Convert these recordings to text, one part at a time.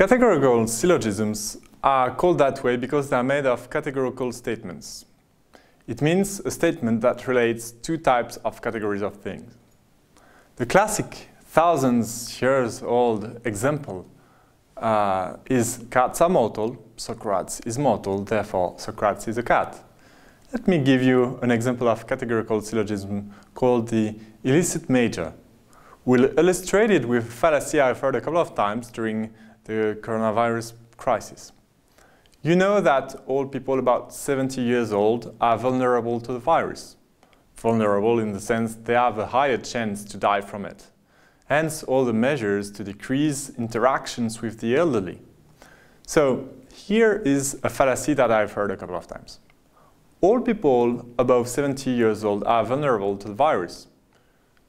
Categorical syllogisms are called that way because they are made of categorical statements. It means a statement that relates two types of categories of things. The classic thousands years old example uh, is cats are mortal, Socrates is mortal, therefore Socrates is a cat. Let me give you an example of categorical syllogism called the illicit major. We'll illustrate it with a fallacy I've heard a couple of times during the coronavirus crisis. You know that all people about 70 years old are vulnerable to the virus. Vulnerable in the sense they have a higher chance to die from it. Hence all the measures to decrease interactions with the elderly. So here is a fallacy that I've heard a couple of times. All people above 70 years old are vulnerable to the virus.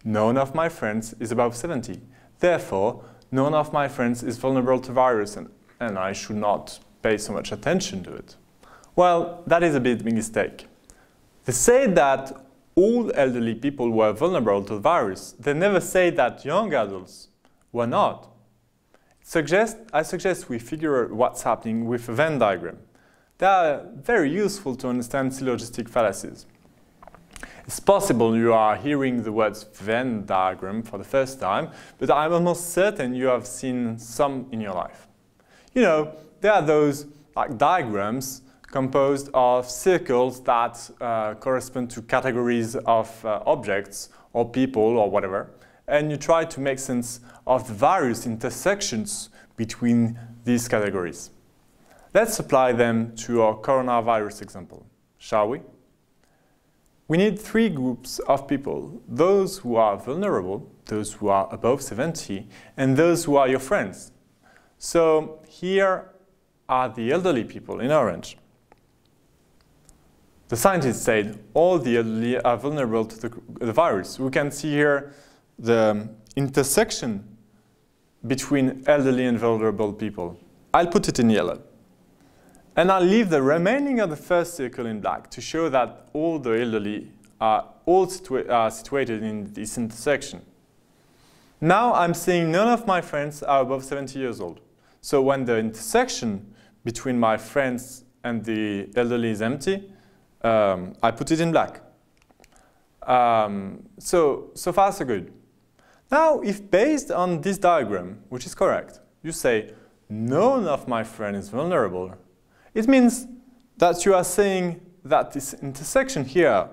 None of my friends is above 70. Therefore, none of my friends is vulnerable to virus and, and I should not pay so much attention to it. Well, that is a bit mistake. They say that all elderly people were vulnerable to the virus. They never say that young adults were not. Suggest, I suggest we figure out what's happening with a Venn diagram. They are very useful to understand syllogistic fallacies. It's possible you are hearing the words Venn diagram for the first time, but I'm almost certain you have seen some in your life. You know, there are those like diagrams composed of circles that uh, correspond to categories of uh, objects or people or whatever, and you try to make sense of the various intersections between these categories. Let's apply them to our coronavirus example, shall we? We need three groups of people, those who are vulnerable, those who are above 70, and those who are your friends. So here are the elderly people in orange. The scientists said all the elderly are vulnerable to the, the virus. We can see here the intersection between elderly and vulnerable people. I'll put it in yellow. And I'll leave the remaining of the first circle in black to show that all the elderly are all situa situated in this intersection. Now I'm saying none of my friends are above 70 years old. So when the intersection between my friends and the elderly is empty, um, I put it in black. Um, so, so far so good. Now, if based on this diagram, which is correct, you say none of my friends is vulnerable, it means that you are saying that this intersection here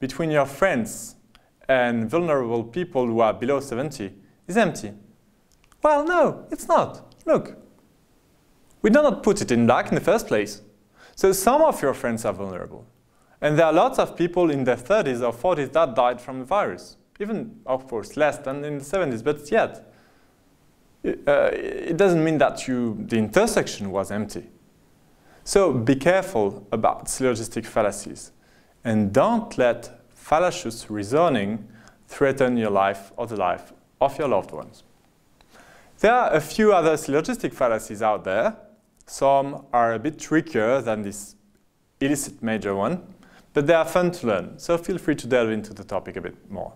between your friends and vulnerable people who are below 70 is empty. Well, no, it's not. Look, we did not put it in black in the first place. So some of your friends are vulnerable. And there are lots of people in their 30s or 40s that died from the virus. Even, of course, less than in the 70s, but yet. Uh, it doesn't mean that you, the intersection was empty. So be careful about syllogistic fallacies and don't let fallacious reasoning threaten your life or the life of your loved ones. There are a few other syllogistic fallacies out there. Some are a bit trickier than this illicit major one, but they are fun to learn, so feel free to delve into the topic a bit more.